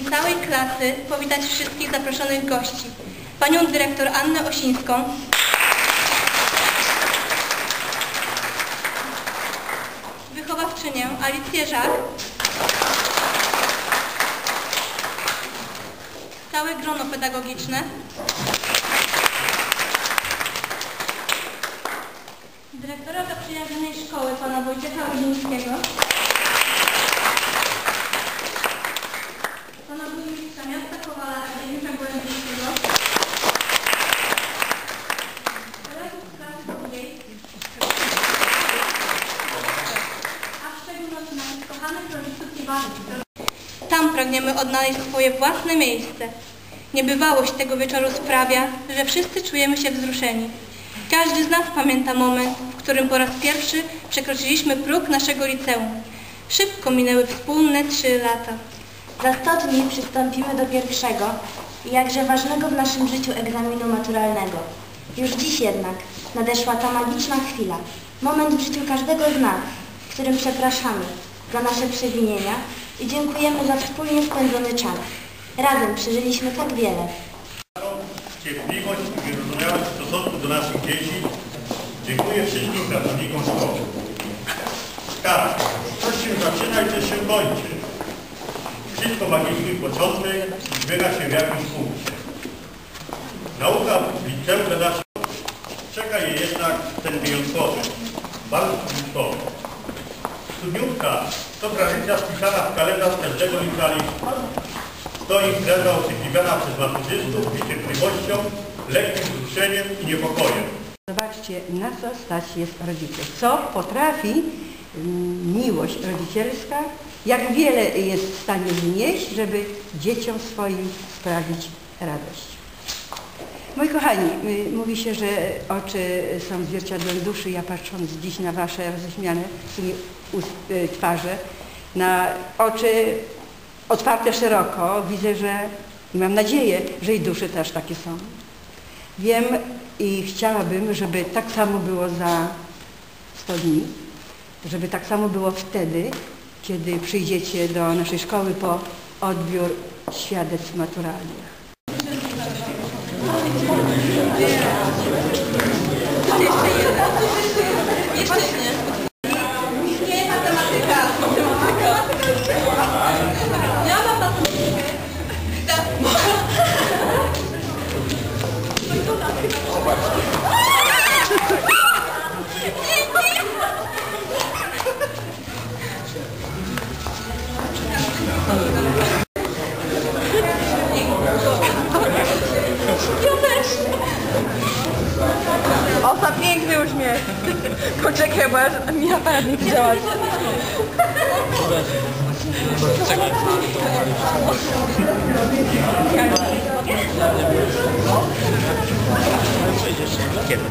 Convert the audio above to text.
klasy powitać wszystkich zaproszonych gości. Panią dyrektor Annę Osińską, wychowawczynię Alicję Żak, całe grono pedagogiczne, dyrektora zaprzyjaźnionej szkoły pana Wojciecha Rodzińskiego, Tam pragniemy odnaleźć swoje własne miejsce. Niebywałość tego wieczoru sprawia, że wszyscy czujemy się wzruszeni. Każdy z nas pamięta moment, w którym po raz pierwszy przekroczyliśmy próg naszego liceum. Szybko minęły wspólne trzy lata. Za 100 dni przystąpimy do pierwszego i jakże ważnego w naszym życiu egzaminu maturalnego. Już dziś jednak nadeszła ta magiczna chwila, moment w życiu każdego z nas, w którym przepraszamy za nasze przewinienia i dziękujemy za wspólnie spędzony czas. Razem przeżyliśmy tak wiele. cierpliwość i wyrozumiałość w stosunku do naszych dzieci. Dziękuję wszystkim pracownikom szkoły. Tak, coś się zaczyna i coś się kończy. Wszystko ma jakiś początek i zbiera się w jakimś punkcie. Nauka w liceum redakcji czeka je jednak ten wyjątkowy, bardzo Studniówka to tradycja spisana w kalendarz każdego licealisty. To impreza oczekiwana przez maturzystów niecierpliwością, lekkim wzruszeniem i niepokojem. Zobaczcie, na co stać jest rodziców. Co potrafi mm, miłość rodzicielska, jak wiele jest w stanie wnieść, żeby dzieciom swoim sprawić radość. Moi kochani, y, mówi się, że oczy są zwierciadłem duszy. Ja patrząc dziś na wasze roześmiane y, twarze, na oczy otwarte szeroko, widzę, że i mam nadzieję, że i dusze też takie są. Wiem i chciałabym, żeby tak samo było za 100 dni, żeby tak samo było wtedy, kiedy przyjdziecie do naszej szkoły po odbiór świadectw maturalnych. Jeszcze nie. Nie, uśmiech. Poczekaj, bo ja- mi aparat nie chce działać. Kiedy?